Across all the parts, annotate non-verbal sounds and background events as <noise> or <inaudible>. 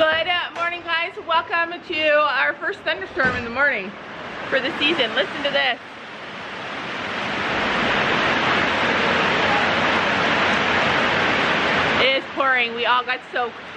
Good morning, guys. Welcome to our first thunderstorm in the morning for the season. Listen to this. It is pouring. We all got soaked.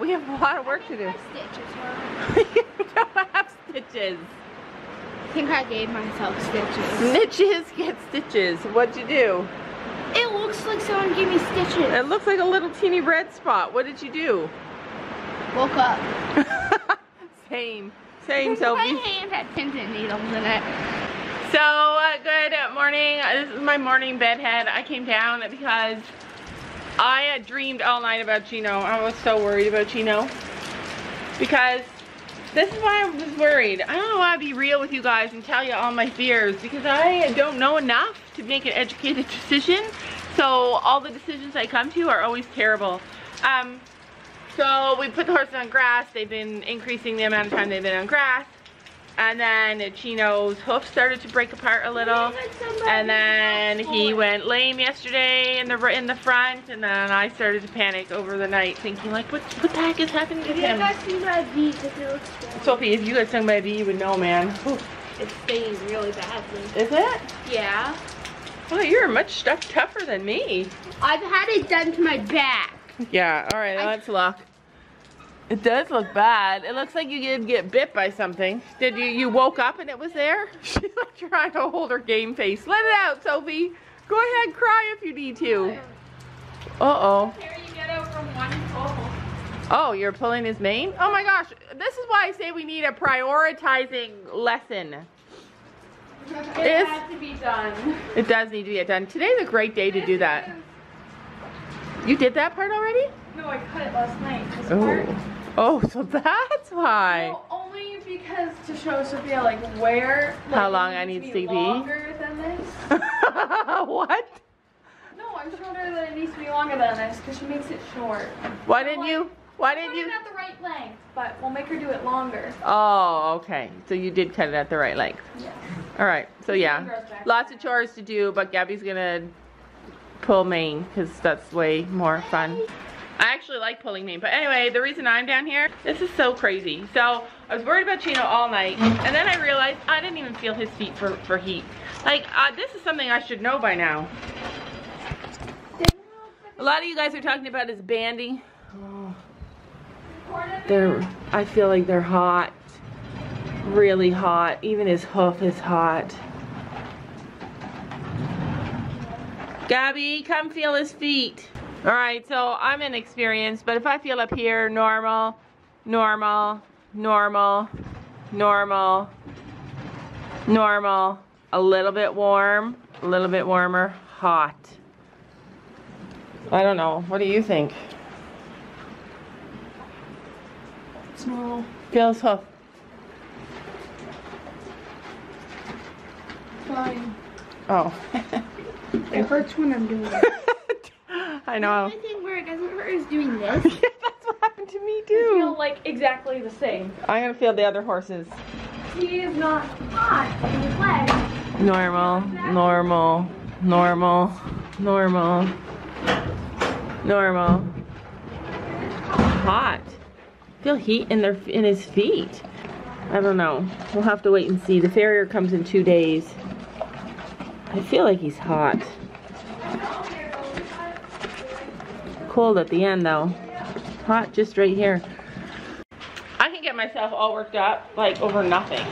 We have a lot of work to do. Stitches <laughs> you don't have stitches. I think I gave myself stitches. Snitches get stitches. What'd you do? It looks like someone gave me stitches. It looks like a little teeny red spot. What did you do? Woke up. <laughs> Same. Same, Sophie. <laughs> My hand had pins needles in it. So, uh, good morning. This is my morning bedhead. I came down because I uh, dreamed all night about Chino. I was so worried about Chino. Because this is why I was worried. I don't know want to be real with you guys and tell you all my fears because I don't know enough to make an educated decision. So all the decisions I come to are always terrible. Um, so we put the horses on grass. They've been increasing the amount of time they've been on grass. And then Chino's hoof started to break apart a little. And then he went lame yesterday in the in the front, and then I started to panic over the night, thinking like, what what the heck is happening to If you him? guys see my V, because it looks good. Sophie, if you got stung by a bee, you would know, man. Whew. It's staining really badly. Is it? Yeah. Oh, you're much stuff tougher than me. I've had it done to my back. Yeah. All right. I- Let's look. It does look bad. It looks like you did get bit by something. Did you? You woke up and it was there? <laughs> She's like trying to hold her game face. Let it out, Sophie. Go ahead, cry if you need to. Uh oh. Here you get out from one pole. Oh, you're pulling his mane? Oh my gosh. This is why I say we need a prioritizing lesson. It has to be done. It does need to be done. Today's a great day to do that. You did that part already? No, I cut it last night. This Oh. part. Oh, so that's why. Well, only because to show Sophia like where. Like, How long I need to be be. Longer than this. <laughs> what? No, I'm showing her that it needs to be longer than this because she makes it short. Why didn't you? Why didn't it you? at the right length, but we'll make her do it longer. Oh, okay. So you did cut it at the right length. Yeah. All right. So yeah, lots of chores to do, but Gabby's gonna pull mane because that's way more fun. I actually like pulling mane, but anyway, the reason I'm down here, this is so crazy. So I was worried about Chino all night, and then I realized I didn't even feel his feet for for heat. Like uh, this is something I should know by now. A lot of you guys are talking about his banding. Oh. They're, I feel like they're hot. Really hot. Even his hoof is hot. Gabby, come feel his feet. All right, so I'm inexperienced, but if I feel up here, normal, normal, normal, normal, normal, a little bit warm, a little bit warmer, hot. I don't know. What do you think? It's normal. Feel his. Fine. Oh. <laughs> It hurts when I'm doing it. <laughs> <laughs> I The know. only thing where it doesn't hurt is doing <laughs> this. Yeah, that's what happened to me too. I feel like exactly the same. I'm gonna feel the other horses. He is not hot in his leg. Normal, normal, normal, normal, normal. Hot. Feel heat in their in his feet. I don't know. We'll have to wait and see. The farrier comes in two days. I feel like he's hot. Cold at the end though. Hot just right here. I can get myself all worked up like over nothing.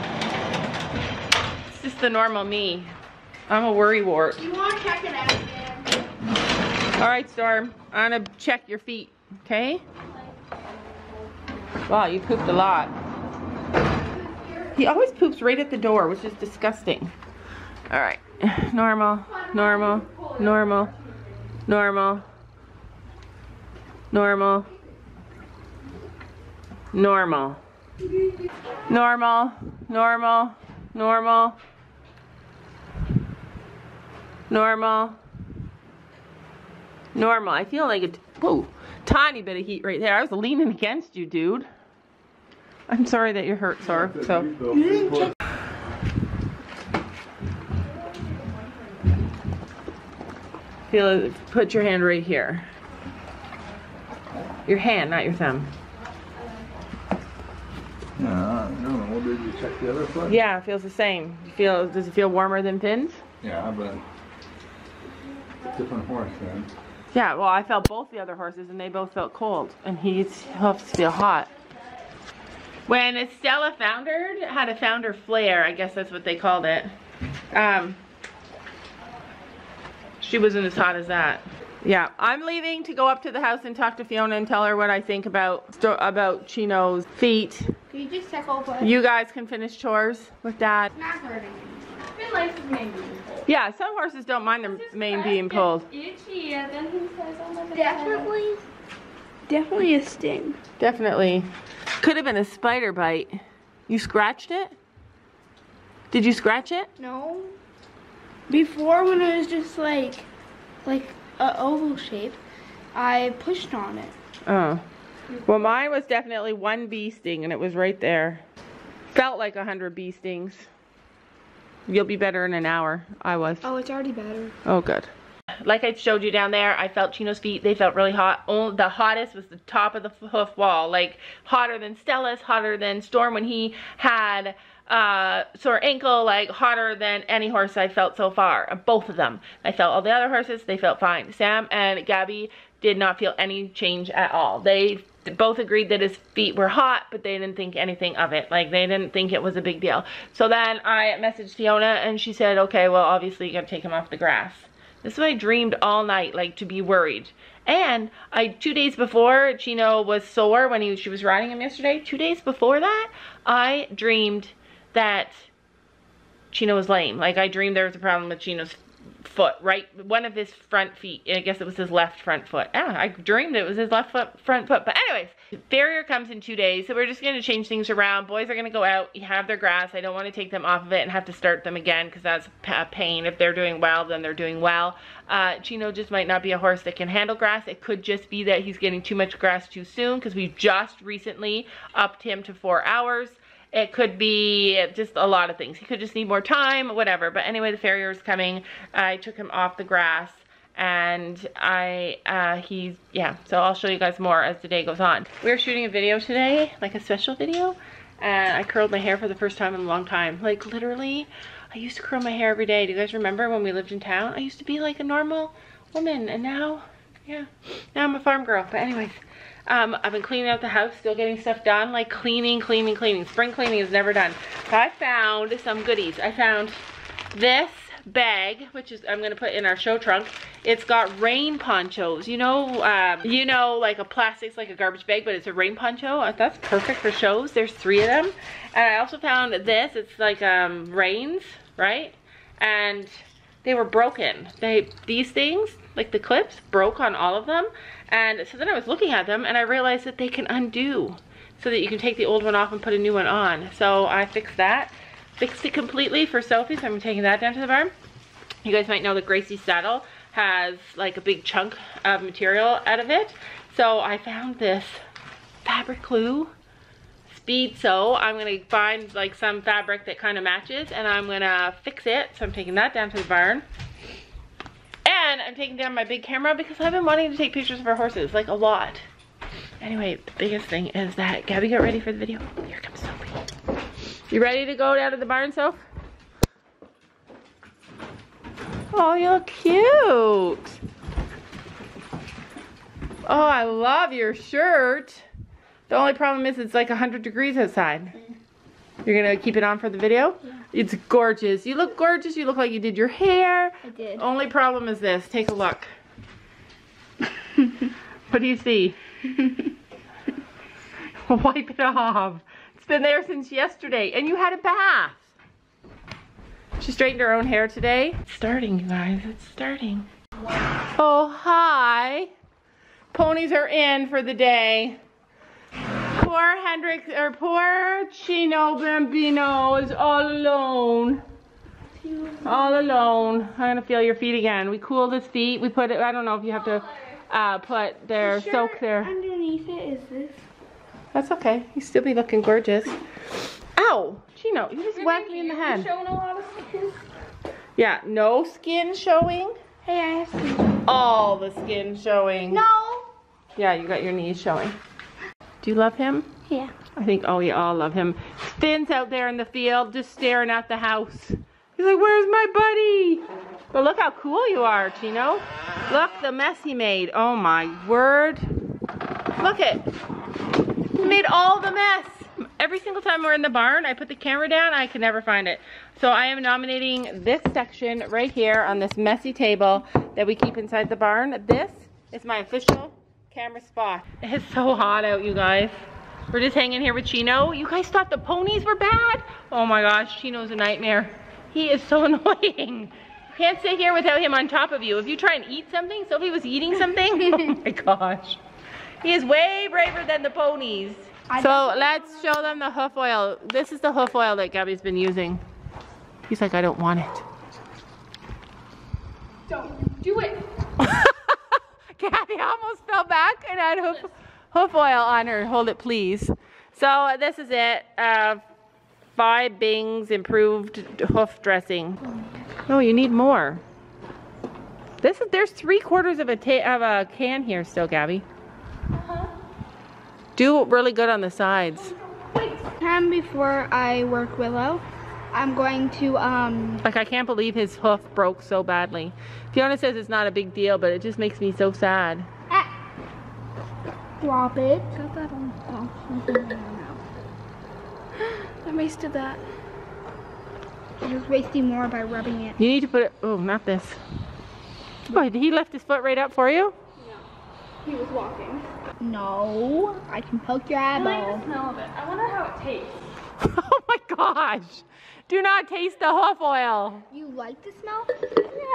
It's just the normal me. I'm a worry wart. You want to check it out again? All right, Storm. I'm gonna check your feet, okay? Wow, you pooped a lot. He always poops right at the door, which is disgusting. All right, normal, normal, normal, Normal. Normal. Normal. Normal. Normal. Normal. Normal. Normal. I feel like a whoa, tiny bit of heat right there. I was leaning against you, dude. I'm sorry that you're hurt, sir. So. Feel it, put your hand right here. Your hand, not your thumb. Yeah, I don't know. Did you check the other foot? Yeah, it feels the same. You feel does it feel warmer than Finn's? Yeah, but different horse then. Yeah, well I felt both the other horses and they both felt cold. And he's hoofs feel hot. When Stella foundered, had a founder flare, I guess that's what they called it. Um, she wasn't as hot as that. Yeah, I'm leaving to go up to the house and talk to Fiona and tell her what I think about about Chino's feet. Can you just check over? You guys can finish chores with Dad. not hurting. Finn likes his mane being pulled. Yeah, some horses don't mind their mane being pulled. Itchy, and then he says, "Oh. Definitely. Definitely a sting. Definitely. Could have been a spider bite. You scratched it? Did you scratch it? No. Before when it was just like, like a oval shape, I pushed on it. Oh. Well, mine was definitely one bee sting, and it was right there. Felt like a hundred bee stings. You'll be better in an hour. I was. Oh, it's already better. Oh, good. Like I showed you down there, I felt Chino's feet. They felt really hot. Only, the hottest was the top of the hoof wall. Like hotter than Stella's, hotter than Storm when he had uh, sore ankle, like hotter than any horse I felt so far. Uh, Both of them. I felt all the other horses, they felt fine. Sam and Gabby did not feel any change at all. They both agreed that his feet were hot, but they didn't think anything of it. Like they didn't think it was a big deal. So then I messaged Fiona and she said, okay, well obviously you gotta take him off the grass. This is what I dreamed all night, like to be worried. And I two days before Chino was sore when he she was riding him yesterday. Two days before that, I dreamed that Chino was lame. Like I dreamed there was a problem with Chino's foot, right? One of his front feet. I guess it was his left front foot. Yeah, I dreamed it was his left foot, front foot. But anyways, farrier comes in two days, so we're just gonna change things around. Boys are gonna go out, have their grass. I don't want to take them off of it and have to start them again because that's a pain. If they're doing well, then they're doing well. Uh, Chino just might not be a horse that can handle grass. It could just be that he's getting too much grass too soon because we just recently upped him to four hours. It could be just a lot of things. He could just need more time, whatever. But anyway, the farrier is coming. I took him off the grass and I, uh, he's, yeah. So I'll show you guys more as the day goes on. We're shooting a video today, like a special video. And I curled my hair for the first time in a long time. Like literally, I used to curl my hair every day. Do you guys remember when we lived in town? I used to be like a normal woman and now, yeah, now I'm a farm girl. But anyways, um, I've been cleaning out the house, still getting stuff done, like cleaning, cleaning, cleaning. Spring cleaning is never done. So I found some goodies. I found this bag, which is I'm gonna put in our show trunk. It's got rain ponchos. You know, um, you know, like a plastic's like a garbage bag, but it's a rain poncho. Uh, That's perfect for shows. There's three of them. And I also found this. It's like um, reins, right? And they were broken. They these things, like the clips, broke on all of them. And so then I was looking at them and I realized that they can undo so that you can take the old one off and put a new one on. So I fixed that. Fixed it completely for Sophie, so I'm taking that down to the barn. You guys might know that Gracie's saddle has like a big chunk of material out of it. So I found this fabric glue speed sew. I'm gonna find like some fabric that kind of matches and I'm gonna fix it. So I'm taking that down to the barn. And I'm taking down my big camera because I've been wanting to take pictures of our horses, like a lot. Anyway, the biggest thing is that Gabby got ready for the video. Here comes Sophie. You ready to go down to the barn, Soph? Oh, you look cute. Oh, I love your shirt. The only problem is it's like 100 degrees outside. You're gonna keep it on for the video? It's gorgeous. You look gorgeous. You look like you did your hair. I did. Only problem is this. Take a look. <laughs> what do you see? <laughs> Wipe it off. It's been there since yesterday. And you had a bath. She straightened her own hair today. It's starting, you guys. It's starting. Oh, hi. Ponies are in for the day. Poor Hendrix, or poor Chino Bambino is all alone. All alone. I'm gonna feel your feet again. We cooled his feet. We put it, I don't know if you have to uh, put their The soak there. Underneath it is this. That's okay. You still be looking gorgeous. Ow! Chino, you just whacked me in the head. Showing a lot of skin. Yeah, no skin showing. Hey, I have some. All the skin showing. No. Yeah, you got your knees showing. Do you love him? Yeah. I think, oh, you all love him. Finn's out there in the field just staring at the house. He's like, where's my buddy? But look how cool you are, Chino. Look, the mess he made. Oh my word. Look it. He made all the mess. Every single time we're in the barn, I put the camera down, I can never find it. So I am nominating this section right here on this messy table that we keep inside the barn. This is my official camera spot. It's so hot out, you guys. We're just hanging here with Chino. You guys thought the ponies were bad? Oh my gosh, Chino's a nightmare. He is so <laughs> annoying. You can't sit here without him on top of you. If you try and eat something, Sophie was eating something. <laughs> oh my gosh. He is way braver than the ponies. So let's show them the hoof oil. This is the hoof oil that Gabby's been using. He's like, I don't want it. Don't do it. <laughs> Almost fell back and I had hoof, hoof oil on her. Hold it, please. So this is it. Uh, Fiebing's improved hoof dressing. No, you need more. This is there's three quarters of a ta- of a can here still, Gabby. Do really good on the sides. Time before I work Willow, I'm going to um. Like I can't believe his hoof broke so badly. Fiona says it's not a big deal, but it just makes me so sad. ah, Drop it. Got that on. Oh, <gasps> I wasted that. I was wasting more by rubbing it. You need to put it. Oh, not this. Oh, he left his foot right up for you. No. He was walking. No, I can poke your I like the smell of it. I wonder how it tastes. <laughs> oh my gosh! Do not taste the hoof oil. You like the smell?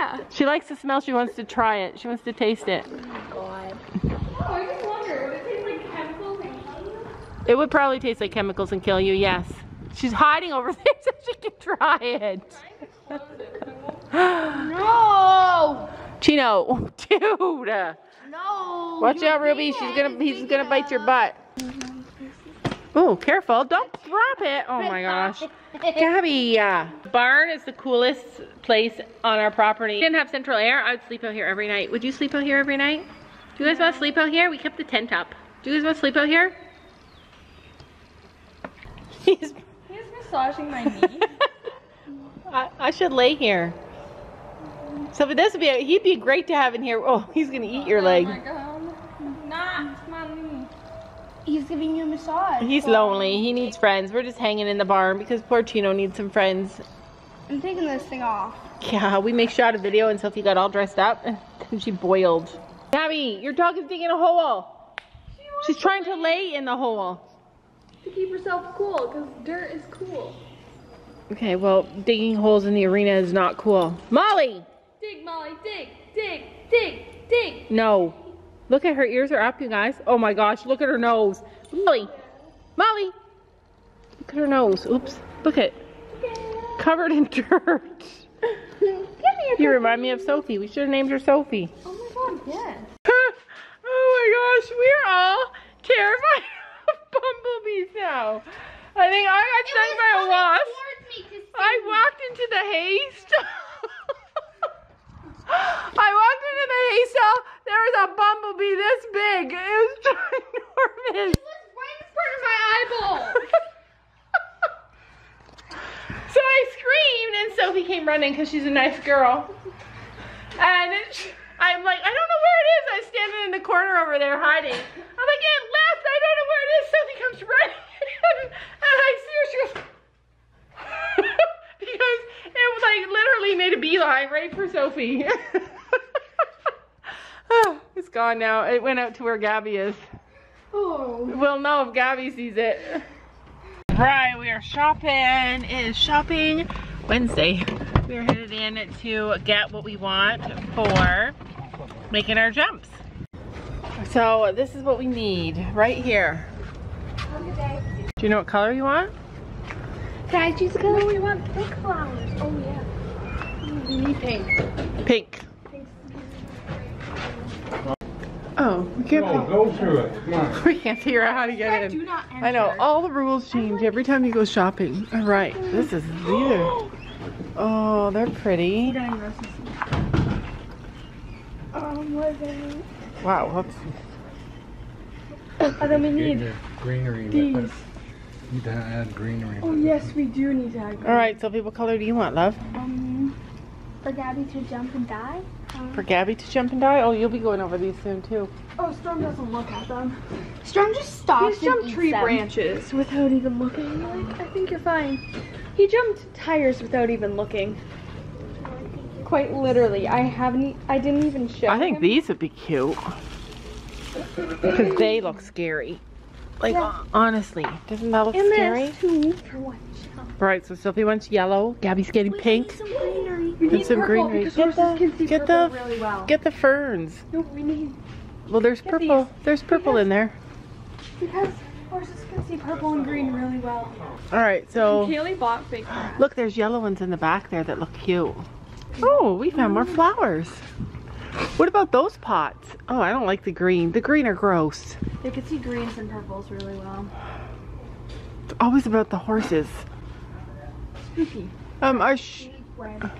Yeah. She likes the smell. She wants to try it. She wants to taste it. Oh my God. Oh, I just wonder. Would it taste like chemicals and kill you? It would probably taste like chemicals and kill you. Yes. She's hiding over <laughs> there so she can try it. Close it. but it No. Chino, <laughs> dude. No. Watch out, Ruby. She's gonna. He's gonna bite your enough. butt. Oh, careful! Don't drop it. Oh my gosh. <laughs> Gabby, uh, barn is the coolest place on our property. If we didn't have central air, I would sleep out here every night. Would you sleep out here every night? Do you guys want to sleep out here? We kept the tent up. Do you guys want to sleep out here? He's, He's massaging my knee. <laughs> I, I should lay here. So but this would be, a, he'd be great to have in here. Oh, he's gonna eat your leg. Oh my god. Not my knee. He's giving you a massage. He's lonely. He needs friends. We're just hanging in the barn because poor Chino needs some friends. I'm taking this thing off. Yeah, we make shot a video and Sophie got all dressed up <laughs> and she boiled. Gabby, your dog is digging a hole. She She's trying to lay in the hole. To keep herself cool, because dirt is cool. Okay, well, digging holes in the arena is not cool. Molly! Dig, Molly, dig, dig, dig, dig. No. Look at her ears are up, you guys. Oh my gosh, look at her nose. Molly! Molly! Look at her nose. Oops. Look at covered in <laughs> dirt. You remind me of Sophie. We should have named her Sophie. Oh my god, yes. <laughs> oh my gosh, we're all terrified <laughs> of bumblebees now. I think I got stung by a wasp. I walked into the hay stall. I walked into the hay stall. There was a bumblebee this big. It was <laughs> ginormous. right in front of my eyeball. <laughs> So I screamed, and Sophie came running because she's a nice girl. And it, I'm like, I don't know where it is. I was standing in the corner over there hiding. I'm like, it left. I don't know where it is. Sophie comes running, and I see her. She goes <laughs> because it was like literally made a beeline right for Sophie. It's gone now. It went out to where Gabby is. Oh. We'll know if Gabby sees it. Right, we are shopping. It is shopping Wednesday. We are headed in to get what we want for making our jumps. So this is what we need right here. Do you know what color you want? Can I choose a color? We want pink flowers. Oh yeah. We need pink. Pink. Oh, we can't. Go, go through it, come on. <laughs> We can't figure out how to get in. Do not enter. I know all the rules change every time you go shopping. All right, this is weird. Oh, they're pretty. Um, what is it? Wow, that's And then we need. The Greenery. These. with. Need to add greenery. Oh yes, we do need to add. Greenery. all right. So, what color do you want, love? Um, for Gabby to jump and die? Um, For Gabby to jump and die? Oh, you'll be going over these soon too. Oh, Storm doesn't look at them. Storm just stops He's jumped and tree them. branches without even looking. Like, I think you're fine. He jumped tires without even looking. Quite literally, I haven't. I didn't even show. I think him. these would be cute because they look scary. Like honestly, doesn't that look And scary? there's two for one jump. Right. So Sophie wants yellow. Gabby's getting pink. Some greenery. We need some purple greenery. because Get horses the- can see get purple the- really well. Get the ferns. no, we need Well, there's purple. these. There's purple in there. because horses can see purple and green really well. All right. So Kaylee bought big grass. look, there's yellow ones in the back there that look cute. Oh, we found more flowers. What about those pots? Oh, I don't like the green. The green are gross. They can see greens and purples really well. It's always about the horses. Spooky. Um, our sh- Red.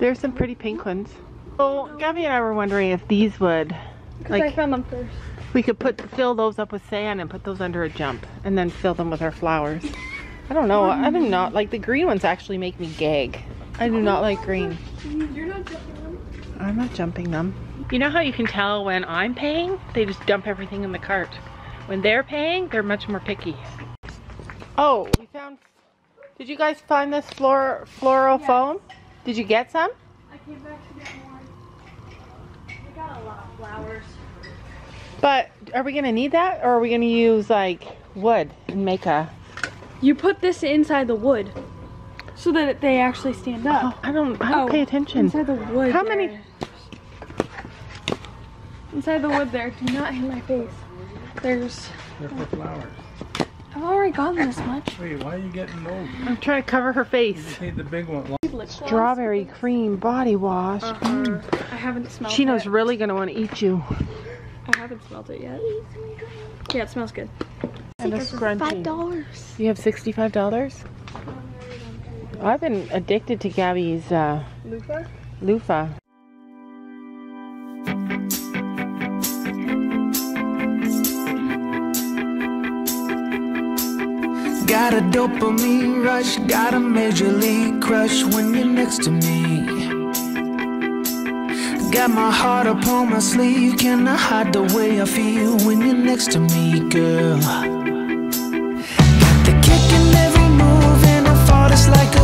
There's some pretty pink ones. Well, Gabby and I were wondering if these would, Because I like, found them first. we could put fill those up with sand and put those under a jump, and then fill them with our flowers. I don't know. I do not like the green ones. Actually, make me gag. I do not like green. You're not jumping them. I'm not jumping them. You know how you can tell when I'm paying? They just dump everything in the cart. When they're paying, they're much more picky. Oh, we found. Did you guys find this flor floral foam? Did you get some? I came back to get more. We got a lot of flowers. But are we gonna need that, or are we gonna use like wood and make a? You put this inside the wood so that they actually stand Oh, up. Uh-huh. I don't. I don't Oh, pay attention. Inside the wood. How there. many- Inside the wood there. Do not hit my face. There's. They're for flowers. I've already gotten this much. Wait, why are you getting those? I'm trying to cover her You face. just need the big one. Strawberry cream body wash. Uh-huh. I haven't smelled Chino's it. really gonna want to eat you. I haven't smelled it yet. Yeah, it smells good. And a scrunchie. Five dollars. You have sixty-five dollars. I've been addicted to Gabby's uh, Lufa? loofah. A dopamine rush, got a major league crush when you're next to me. Got my heart upon my sleeve, can I hide the way I feel when you're next to me, girl? Got the kick in every move, and I thought it's like a